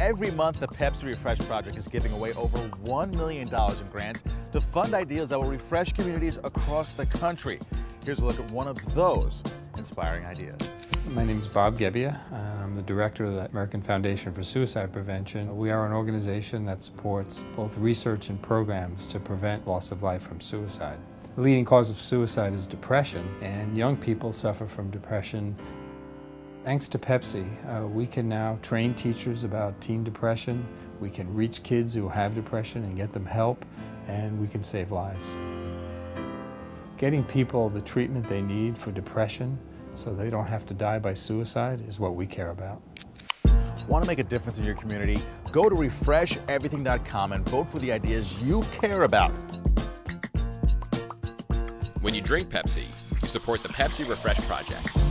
Every month, the Pepsi Refresh Project is giving away over $1 million in grants to fund ideas that will refresh communities across the country. Here's a look at one of those inspiring ideas. My name is Bob Gebbia. Uh, I'm the director of the American Foundation for Suicide Prevention. We are an organization that supports both research and programs to prevent loss of life from suicide. The leading cause of suicide is depression, and young people suffer from depression. Thanks to Pepsi, uh, we can now train teachers about teen depression, we can reach kids who have depression and get them help, and we can save lives. Getting people the treatment they need for depression so they don't have to die by suicide is what we care about. Want to make a difference in your community? Go to refresheverything.com and vote for the ideas you care about. When you drink Pepsi, you support the Pepsi Refresh Project.